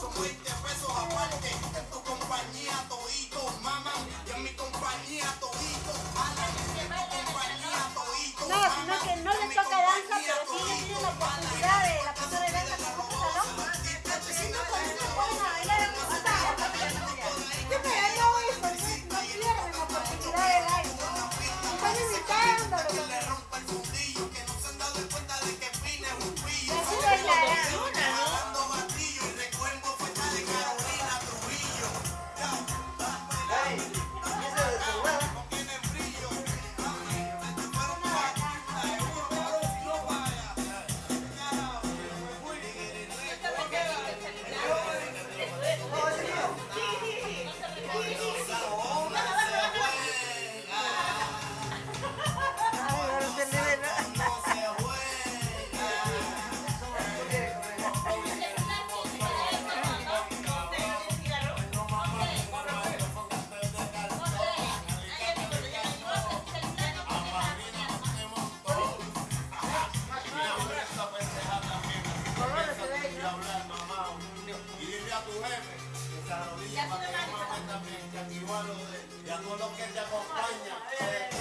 Son muy compañía, todito, mamá. Carolina, para aquí ya con lo que te acompaña.